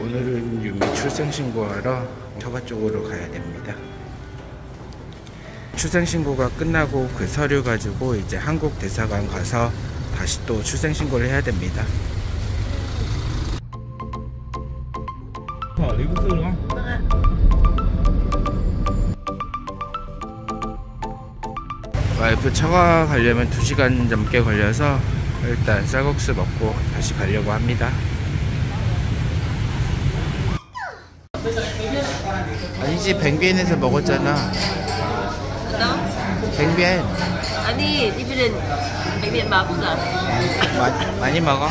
오늘은 유미 출생신고하러 처가 쪽으로 가야 됩니다. 출생신고가 끝나고 그 서류 가지고 이제 한국 대사관 가서 다시 또 출생신고를 해야 됩니다. 와이프 처가 가려면 2시간 넘게 걸려서 일단 쌀국수 먹고 다시 가려고 합니다. 아니지 뱅비엔에서 먹었잖아. 뱅비엔 아니, 이분은 không ạ? 마, 많이 먹어.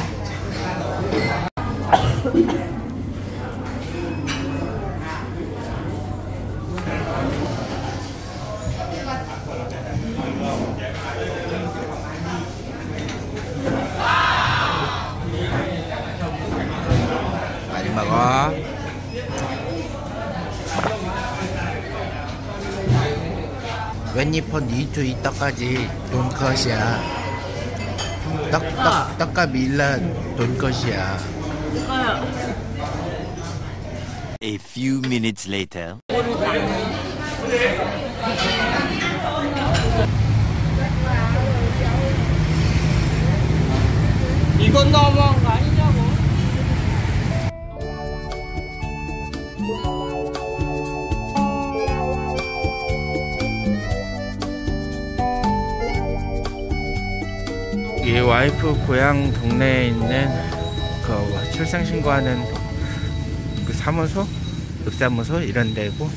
많이 먹어. 웬니폰 니투 이따까지 돈컷이야. 떡, 떡, 떡과 밀라 돈컷이야. A few minutes later. 이건 너무한 거 아니냐 이 와이프 고향 동네에 있는 그 출생신고하는 그 사무소, 읍사무소 이런 데고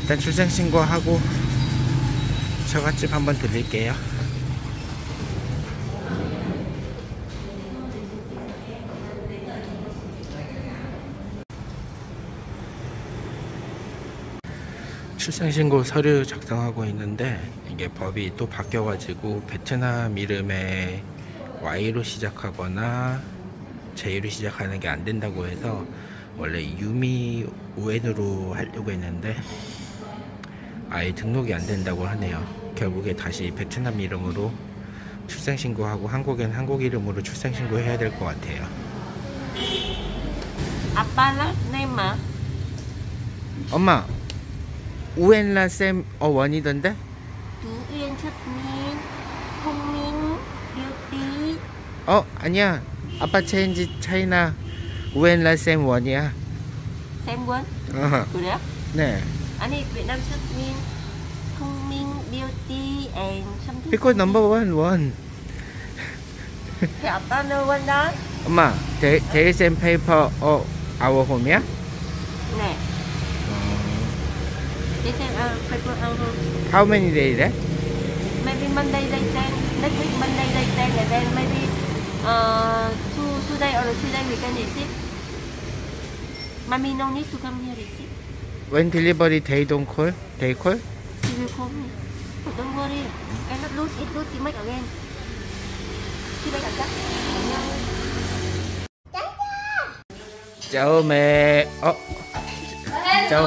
일단 출생신고하고 처갓집 한번 들릴게요. 출생신고 서류 작성하고 있는데 이게 법이 또 바뀌어가지고 베트남 이름에 Y로 시작하거나 J로 시작하는 게 안 된다고 해서 원래 유미 우엔으로 하려고 했는데 아예 등록이 안 된다고 하네요. 결국에 다시 베트남 이름으로 출생신고하고 한국엔 한국 이름으로 출생신고 해야 될 것 같아요. 아빠 last name. 엄마 우엔라 쌤 어 원이던데? Tú Uyên Jasmine, Thông Minh, Beauty. 어 아니야 아빠 체인지 차이나 우엔라 쌤 원이야 Xem quân. 어, 그래요? 네 아니, Jasmine, Thông Minh, Beauty and something. 피코 넘버 원 원. Thì 아빠 nơi quân đó. 엄마 데, 데이쌤 페이퍼 어 아워 홈이야? Để xem uh, paper out home. How many days đấy? Maybe Monday they send. Next week Monday they send and then maybe uh, two, two day or three day we can receive. Mommy no need to come here receive. When delivery they don't call? They call? She will call me. But don't worry. Cannot lose it. Lose it make again. She make again. Chào mẹ 어 chào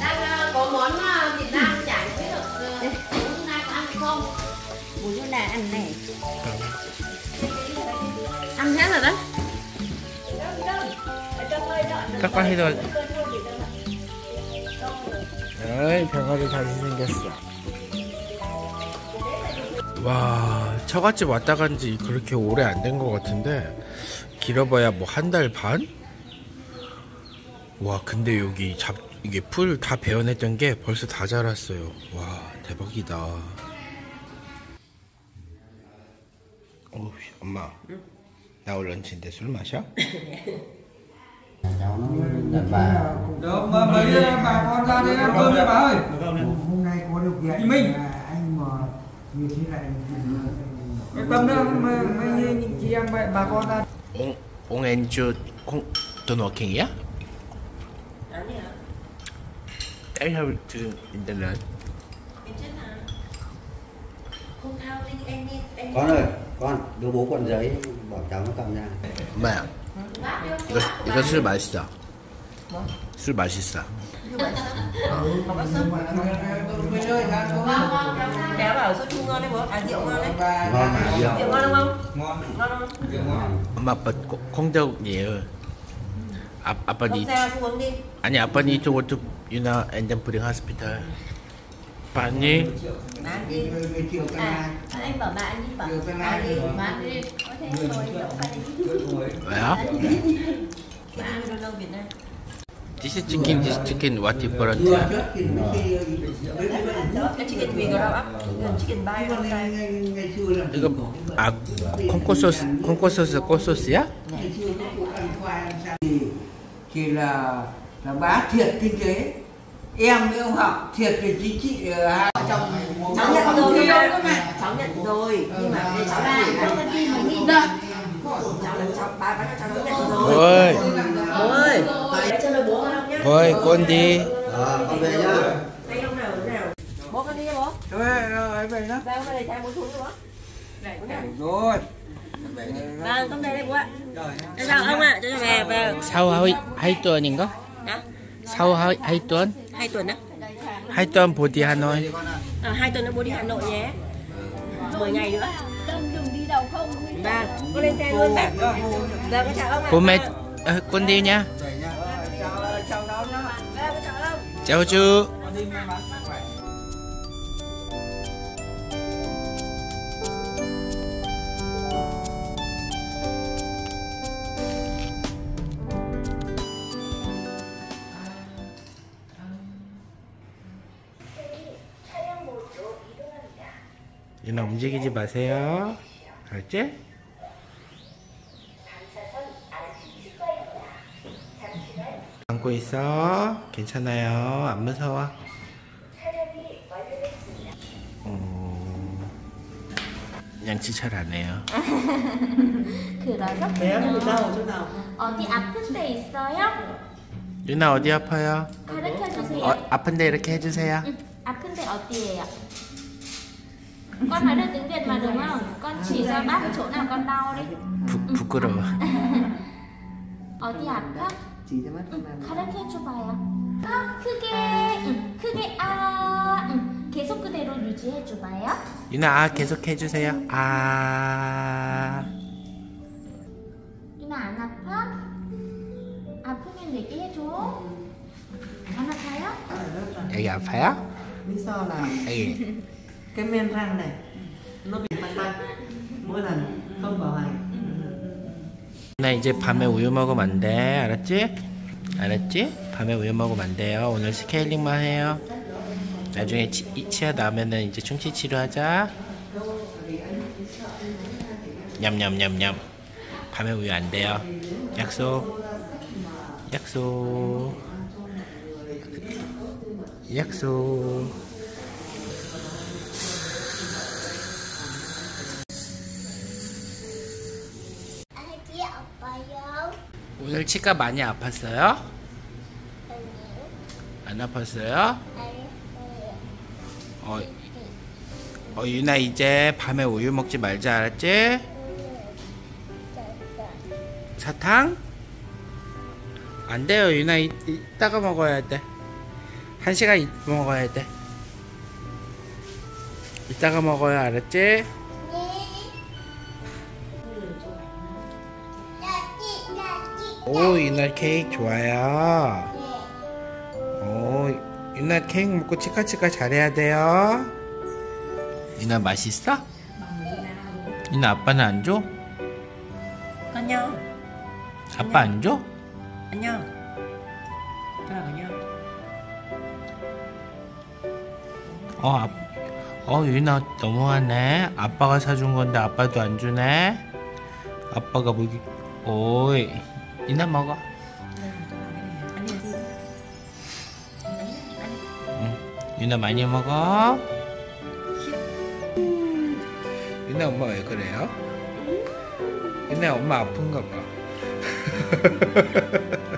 Đang ờ, có món ờ, Việt Nam chả biết được ờ, Hôm nay có ăn hay không Bún chỗ nào ăn này? Ăn hết rồi đấy. 깎아 해도 어이 병아리 다시 생겼어 와 처갓집 왔다 간 지 그렇게 오래 안 된 것 같은데 길어봐야 뭐 한 달 반? 와 근데 여기 잡 이게 풀 다 베어냈던 게 벌써 다 자랐어요 와 대박이다 어우 엄마 나 오늘 런치인데 술 마셔? Được mà mấy bà con ra đây ăn cơm đi bà ơi hôm nay có điều kiện Chị Minh. là anh mà như thế này cái tâm đó mấy, mấy những chị em bà, bà con ra 옹, 옹앤주 콩, 돈 워킹이야? 아니야. 때려 지금 인터넷 괜찮아. Không thao linh em đi em con ơi con đưa bố cuộn giấy bảo cháu nó cầm nha 엄마야 이거, 이거 술 맛있어 술 맛있어 Bé bảo sữa chua ngon đấy bố, à rượu ngon đấy. ngon rượu ngon không? ngon Ngon không? 엄마 아빠 콩- 콩떡이에요 아, 아빠는 Không 이. 아니 아빠는 이쪽 오쪽 유 나 엔덴프링 하스피탈 아빠니 Bán đi. người triệu cái À, này anh bảo bạn đi bảo triệu cái bạn đi này bạn đi có thế rồi đậu phải đi 왜요? Cái gì đâu đâu Việt Nam. 디시 치킨 디시 치킨 what vừa different trước thì mấy khi Cái chicken wing ở đâu á? Cái chicken bay nhưng không mà sai. ngày, ngày xưa là 이거 아 콩코 소스 콩코 소스 꽃 소스야? ngày xưa các cụ ăn khoai ăn sao thì chỉ là là bá thiệt kinh tế em với ông học thiệt về chính trị ờ, hai vợ chồng Cháu nhận không rồi yêu mà. cơ mà Cháu nhận rồi. Nhưng mà đây cháu và đã trong cái tim mà nghi Cháu là cháu, ba bác cháu đã nhận rồi. ôi Bố ơi, để cho lời bố không nhá. ôi 꼰디 ờ con về nhá Hay ông nào thế nào? Bố con đi nha bố. rồi rồi vậy đó Ba con này cha muốn xuống nữa bố. rồi Vâng, con về đây bố ạ. Đây chào ông ạ, cho cho về về. 사후 하이, 하이뚜언인가? Đó, 사후 하이, 하이뚜언? hai tuần đó. 하이뚜언 보디 하노이 À, hai tuần nữa bố đi Hà Nội nhé. 10 ngày nữa. đông đừng đi đầu không Vâng, con lên xe luôn bạn. Vâng, con chào ông ạ. 봄에 어, 꼰디냐? chào chào đón nhá Vâng, con chào ông. 짜오 유나 움직이지 마세요 알았지? 안고 있어 괜찮아요 안 무서워 어, 양치 잘 안 해요 ở chỗ nào? 어디 아픈 데 있어요? 유나 어디 아파요? 가르쳐 주세요. 어, 아픈데 이렇게 해주세요 Ừ, 아픈 데 어디예요? Con nói được tiếng Việt mà đúng không? Con chỉ cho bác chỗ nào con đau đi. 부, 부끄러워 어디 아파? chỉ cho mắt 응, 가르쳐 줘봐요. 아, 크게, 응, 크게 아, 응, 계속 그대로 유지해 줘봐요. 유나 아 계속 해주세요 아 유나 안 아파? 아프면 얘기해줘. 안 아파요? 여기 아파요? là 여기 cái men răng này nó bị tăng tăng mỗi lần không bảo hành 나 이제 밤에 우유 먹으면 안 돼. 알았지? 알았지? 밤에 우유 먹으면 안 돼요. 오늘 스케일링만 해요. 나중에 치, 이 치아 나면은 이제 충치 치료하자. 냠냠냠냠. 밤에 우유 안 돼요. 약속. 약속. 약속. 아기 아파요? 오늘 치과 많이 아팠어요? 안 아팠어요? 어, 어, 유나 이제 밤에 우유 먹지 말자 알았지? 사탕? 안 돼요 유나 이, 이따가 먹어야 돼. 한 시간 있 먹어야 돼. 이따가 먹어야 알았지? 오 유나 케이크 좋아요. 오 유나 케이크 먹고 치카치카 잘해야 돼요. 유나 맛있어? 유나 아빠는 안 줘? 안녕. 아빠 안 줘? 안녕. 자, 안녕. 어, 아, 어 유나 너무하네. 아빠가 사준 건데 아빠도 안 주네. 아빠가 뭐기? 오이 이나 먹어. 응. 유나 많이 먹어. 유나 엄마 왜 그래요? 유나 엄마 아픈가 봐.